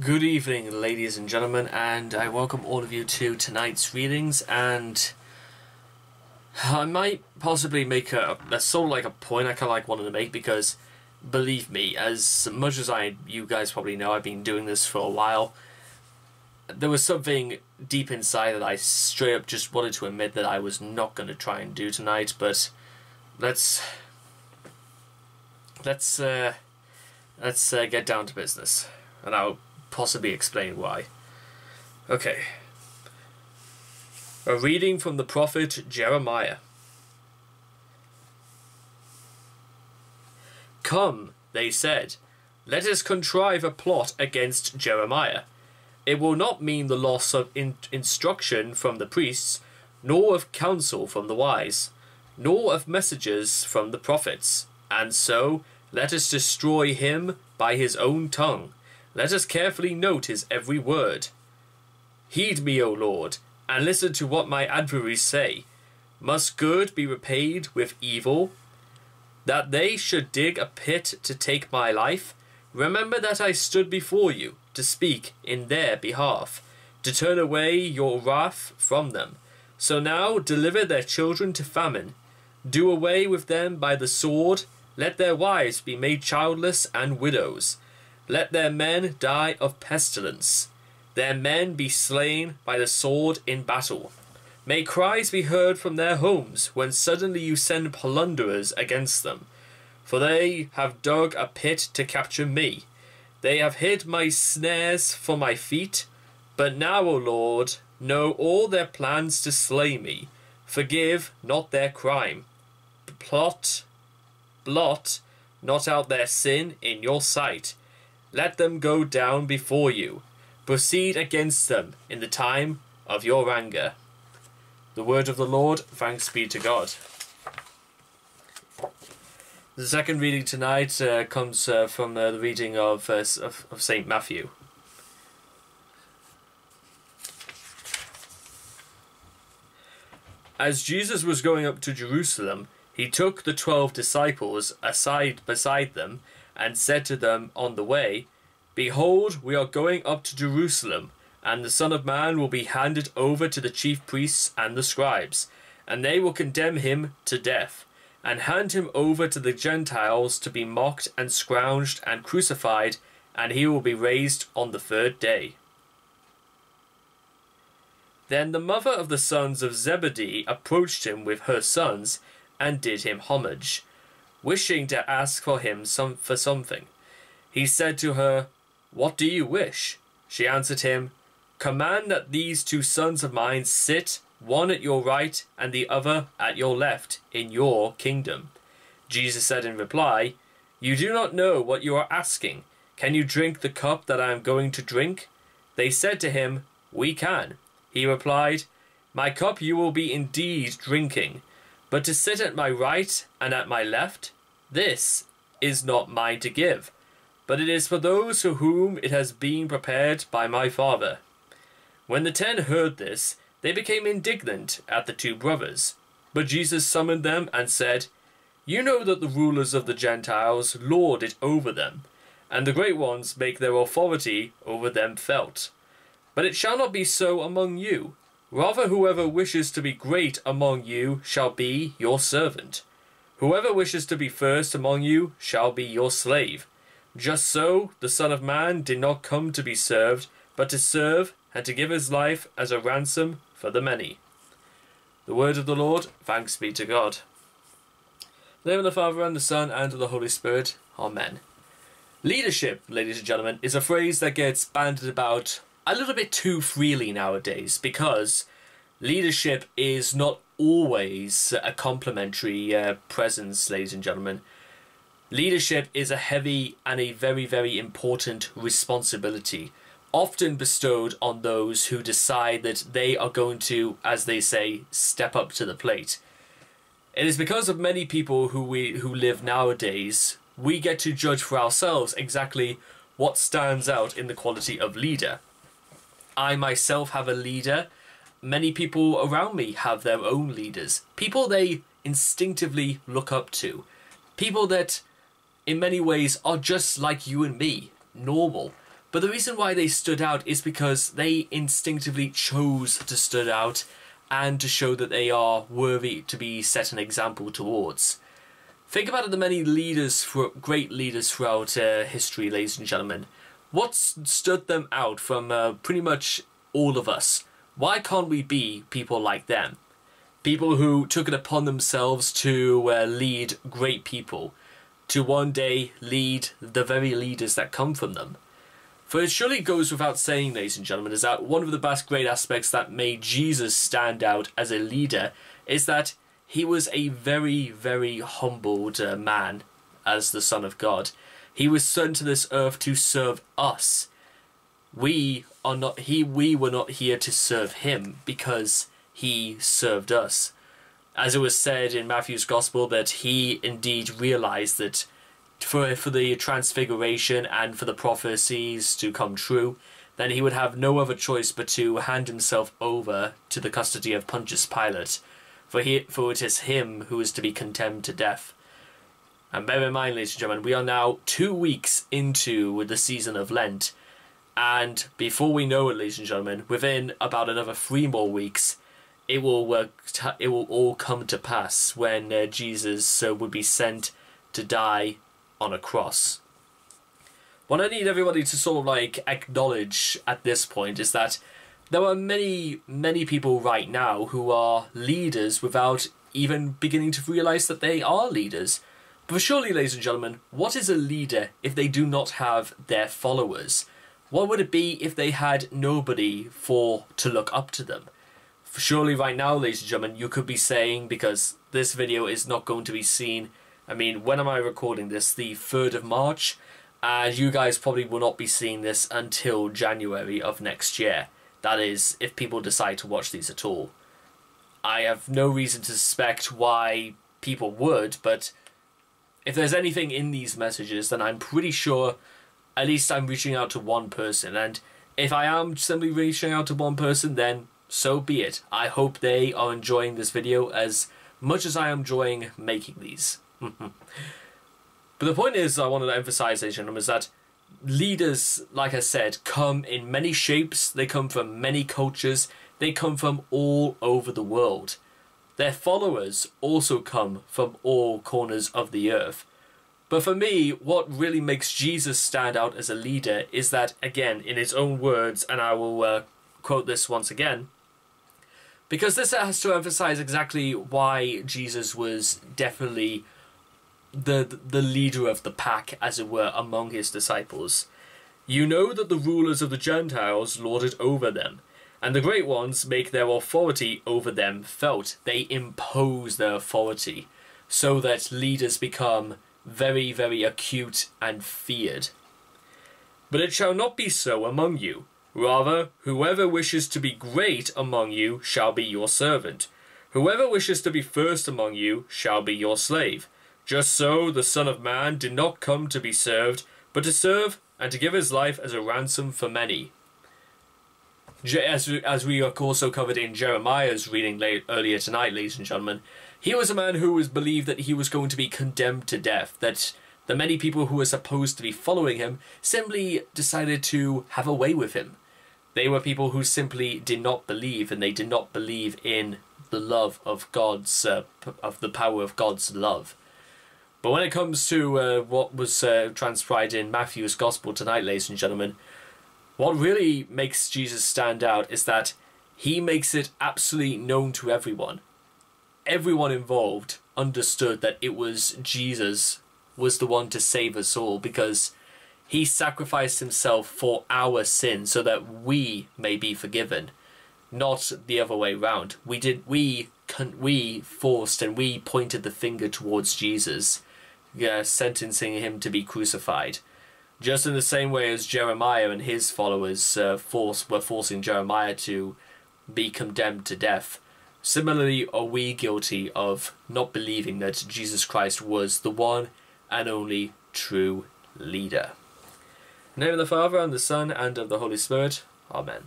Good evening, ladies and gentlemen, and I welcome all of you to tonight's readings. And I might possibly make a, sort of like a point I kind of like wanted to make because, believe me, as much as I, you guys probably know, I've been doing this for a while. There was something deep inside that I straight up just wanted to admit that I was not going to try and do tonight. But let's let's uh, let's uh, get down to business, and I'll possibly explain why. Okay. A reading from the prophet Jeremiah. Come, they said, let us contrive a plot against Jeremiah. It will not mean the loss of in- instruction from the priests, nor of counsel from the wise, nor of messages from the prophets. And so, let us destroy him by his own tongue. Let us carefully note his every word. Heed me, O Lord, and listen to what my adversaries say. Must good be repaid with evil? That they should dig a pit to take my life? Remember that I stood before you to speak in their behalf, to turn away your wrath from them. So now deliver their children to famine. Do away with them by the sword. Let their wives be made childless and widows. Let their men die of pestilence their men be slain by the sword in battle. May cries be heard from their homes when suddenly you send plunderers against them. For they have dug a pit to capture me. They have hid my snares for my feet. But now, O Lord, know all their plans to slay me. Forgive not their crime. Plot, blot not out their sin in your sight. Let them go down before you Proceed against them in the time of your anger. The word of the Lord, thanks be to God. The second reading tonight uh, comes uh, from uh, the reading of, uh, of, of St. Matthew. As Jesus was going up to Jerusalem, he took the twelve disciples aside beside them and said to them on the way, Behold, we are going up to Jerusalem, and the Son of Man will be handed over to the chief priests and the scribes, and they will condemn him to death, and hand him over to the Gentiles to be mocked and scourged and crucified, and he will be raised on the third day. Then the mother of the sons of Zebedee approached him with her sons, and did him homage, wishing to ask for him some for something. He said to her, what do you wish? She answered him, Command that these two sons of mine sit, one at your right and the other at your left, in your kingdom. Jesus said in reply, You do not know what you are asking. Can you drink the cup that I am going to drink? They said to him, We can. He replied, My cup you will be indeed drinking, but to sit at my right and at my left, this is not mine to give but it is for those for whom it has been prepared by my Father. When the ten heard this, they became indignant at the two brothers. But Jesus summoned them and said, You know that the rulers of the Gentiles lord it over them, and the great ones make their authority over them felt. But it shall not be so among you. Rather, whoever wishes to be great among you shall be your servant. Whoever wishes to be first among you shall be your slave just so, the Son of Man did not come to be served, but to serve, and to give his life as a ransom for the many. The word of the Lord, thanks be to God. In the name of the Father, and the Son, and of the Holy Spirit. Amen. Leadership, ladies and gentlemen, is a phrase that gets bandied about a little bit too freely nowadays because leadership is not always a complimentary uh, presence, ladies and gentlemen. Leadership is a heavy and a very, very important responsibility, often bestowed on those who decide that they are going to, as they say, step up to the plate. It is because of many people who we who live nowadays, we get to judge for ourselves exactly what stands out in the quality of leader. I myself have a leader. Many people around me have their own leaders. People they instinctively look up to. People that in many ways are just like you and me, normal, But the reason why they stood out is because they instinctively chose to stood out and to show that they are worthy to be set an example towards. Think about the many leaders, great leaders throughout uh, history, ladies and gentlemen. What stood them out from uh, pretty much all of us? Why can't we be people like them? People who took it upon themselves to uh, lead great people, to one day lead the very leaders that come from them. For it surely goes without saying, ladies and gentlemen, is that one of the best great aspects that made Jesus stand out as a leader is that he was a very, very humbled uh, man as the Son of God. He was sent to this earth to serve us. We are not he we were not here to serve him because he served us. As it was said in Matthew's Gospel that he indeed realized that for for the transfiguration and for the prophecies to come true, then he would have no other choice but to hand himself over to the custody of Pontius Pilate, for he for it is him who is to be condemned to death. And bear in mind, ladies and gentlemen, we are now two weeks into the season of Lent, and before we know it, ladies and gentlemen, within about another three more weeks, it will uh, it will all come to pass when uh, Jesus uh, would be sent to die on a cross. What I need everybody to sort of like acknowledge at this point is that there are many, many people right now who are leaders without even beginning to realize that they are leaders. But surely, ladies and gentlemen, what is a leader if they do not have their followers? What would it be if they had nobody for to look up to them? For surely right now, ladies and gentlemen, you could be saying, because this video is not going to be seen I mean, when am I recording this? The 3rd of March. And you guys probably will not be seeing this until January of next year. That is, if people decide to watch these at all. I have no reason to suspect why people would, but if there's anything in these messages, then I'm pretty sure at least I'm reaching out to one person. And if I am simply reaching out to one person, then so be it. I hope they are enjoying this video as much as I am enjoying making these. but the point is, I wanted to emphasize, Asian, is that leaders, like I said, come in many shapes, they come from many cultures, they come from all over the world. Their followers also come from all corners of the earth. But for me, what really makes Jesus stand out as a leader is that, again, in his own words, and I will uh, quote this once again, because this has to emphasize exactly why Jesus was definitely the the leader of the pack, as it were, among his disciples. You know that the rulers of the Gentiles lord it over them, and the great ones make their authority over them felt. They impose their authority, so that leaders become very, very acute and feared. But it shall not be so among you. Rather, whoever wishes to be great among you shall be your servant. Whoever wishes to be first among you shall be your slave. Just so the Son of Man did not come to be served, but to serve and to give his life as a ransom for many. As, as we also covered in Jeremiah's reading late, earlier tonight, ladies and gentlemen, he was a man who was believed that he was going to be condemned to death, that the many people who were supposed to be following him simply decided to have a way with him. They were people who simply did not believe, and they did not believe in the love of God's, uh, of the power of God's love. But when it comes to uh, what was uh, transpired in Matthew's Gospel tonight, ladies and gentlemen, what really makes Jesus stand out is that he makes it absolutely known to everyone. Everyone involved understood that it was Jesus was the one to save us all because he sacrificed himself for our sin so that we may be forgiven, not the other way round. We did we we forced and we pointed the finger towards Jesus yeah, sentencing him to be crucified. Just in the same way as Jeremiah and his followers uh, force, were forcing Jeremiah to be condemned to death. Similarly, are we guilty of not believing that Jesus Christ was the one and only true leader? In the name of the Father, and the Son, and of the Holy Spirit. Amen.